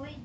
Uy,